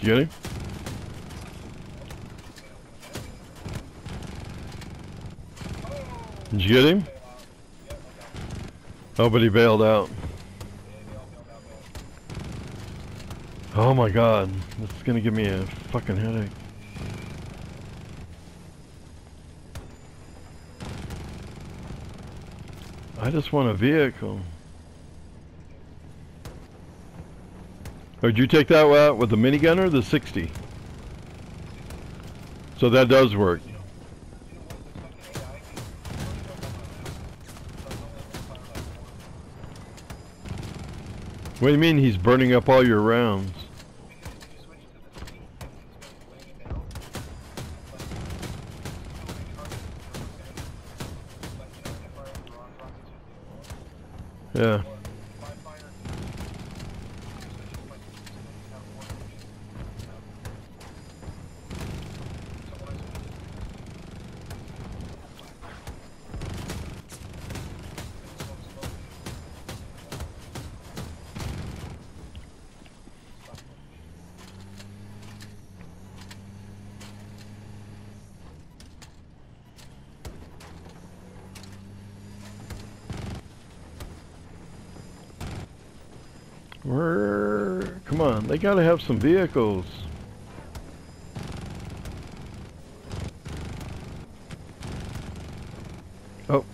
You get him? Did you get him? Oh, but he bailed out. Oh my god, this is gonna give me a fucking headache. I just want a vehicle. Did you take that out with the minigun or the 60? So that does work. What do you mean he's burning up all your rounds? Yeah. Where? Come on, they gotta have some vehicles. Oh,